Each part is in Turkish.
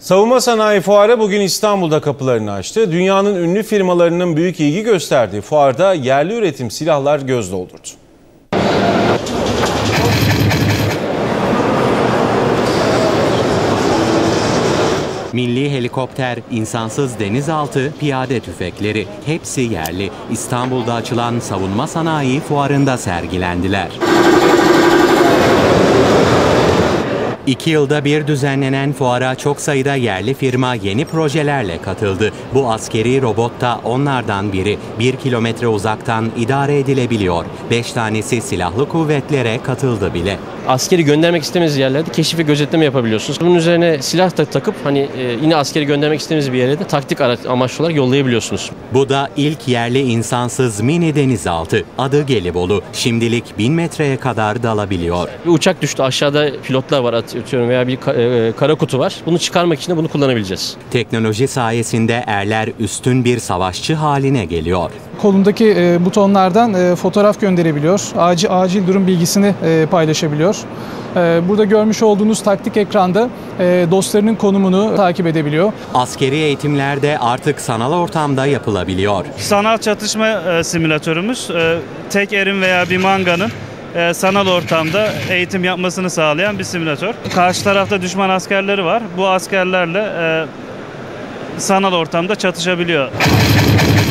Savunma Sanayi Fuarı bugün İstanbul'da kapılarını açtı. Dünyanın ünlü firmalarının büyük ilgi gösterdiği fuarda yerli üretim silahlar göz doldurdu. Milli helikopter, insansız denizaltı, piyade tüfekleri hepsi yerli. İstanbul'da açılan savunma sanayi fuarında sergilendiler. İki yılda bir düzenlenen fuara çok sayıda yerli firma yeni projelerle katıldı. Bu askeri robot da onlardan biri. Bir kilometre uzaktan idare edilebiliyor. Beş tanesi silahlı kuvvetlere katıldı bile. Askeri göndermek istemediğiniz yerlerde keşif ve gözetleme yapabiliyorsunuz. Bunun üzerine silah da takıp hani e, yine askeri göndermek istediğiniz bir yere de taktik amaçlı olarak yollayabiliyorsunuz. Bu da ilk yerli insansız mini denizaltı. Adı Gelibolu. Şimdilik 1000 metreye kadar dalabiliyor. Bir uçak düştü aşağıda pilotlar var atıyorum veya bir ka- e, kara kutu var. Bunu çıkarmak için de bunu kullanabileceğiz. Teknoloji sayesinde erler üstün bir savaşçı haline geliyor. kolundaki e, butonlardan e, fotoğraf gönderebiliyor. Acil, acil durum bilgisini e, paylaşabiliyor. E, burada görmüş olduğunuz taktik ekranda e, dostlarının konumunu takip edebiliyor. Askeri eğitimlerde artık sanal ortamda yapılabiliyor. Sanal çatışma e, simülatörümüz e, tek erin veya bir manganın e, sanal ortamda eğitim yapmasını sağlayan bir simülatör. Karşı tarafta düşman askerleri var. Bu askerlerle e, sanal ortamda çatışabiliyor.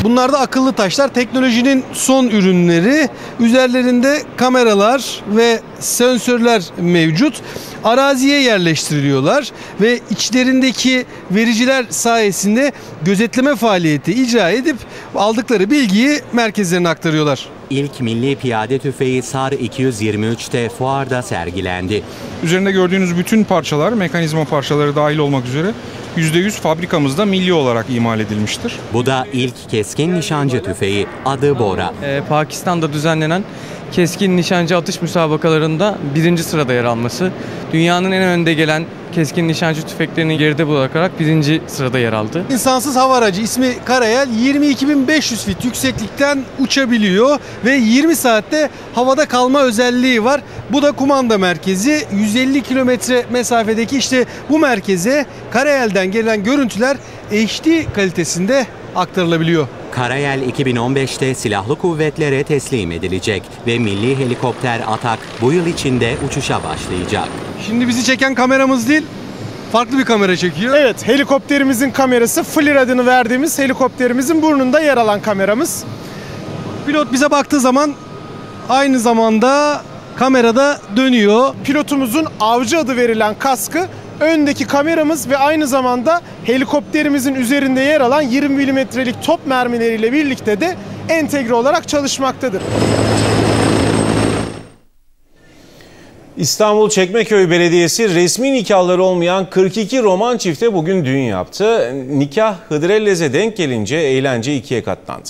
Bunlar da akıllı taşlar. Teknolojinin son ürünleri. Üzerlerinde kameralar ve sensörler mevcut. Araziye yerleştiriliyorlar ve içlerindeki vericiler sayesinde gözetleme faaliyeti icra edip aldıkları bilgiyi merkezlerine aktarıyorlar. İlk milli piyade tüfeği SAR 223'te fuarda sergilendi. Üzerinde gördüğünüz bütün parçalar, mekanizma parçaları dahil olmak üzere %100 fabrikamızda milli olarak imal edilmiştir. Bu da ilk keskin nişancı tüfeği. Adı Bora. Ee, Pakistan'da düzenlenen keskin nişancı atış müsabakalarında birinci sırada yer alması, dünyanın en önde gelen keskin nişancı tüfeklerini geride bırakarak birinci sırada yer aldı. İnsansız hava aracı ismi Karayel 22.500 fit yükseklikten uçabiliyor ve 20 saatte havada kalma özelliği var. Bu da kumanda merkezi 150 kilometre mesafedeki işte bu merkeze Karayel'den gelen görüntüler HD kalitesinde aktarılabiliyor. Karayel 2015'te silahlı kuvvetlere teslim edilecek ve milli helikopter Atak bu yıl içinde uçuşa başlayacak. Şimdi bizi çeken kameramız değil farklı bir kamera çekiyor. Evet, helikopterimizin kamerası FLIR adını verdiğimiz helikopterimizin burnunda yer alan kameramız. Pilot bize baktığı zaman aynı zamanda kamerada dönüyor. Pilotumuzun avcı adı verilen kaskı öndeki kameramız ve aynı zamanda helikopterimizin üzerinde yer alan 20 milimetrelik top mermileriyle birlikte de entegre olarak çalışmaktadır. İstanbul Çekmeköy Belediyesi resmi nikahları olmayan 42 roman çifte bugün düğün yaptı. Nikah Hıdrellez'e denk gelince eğlence ikiye katlandı.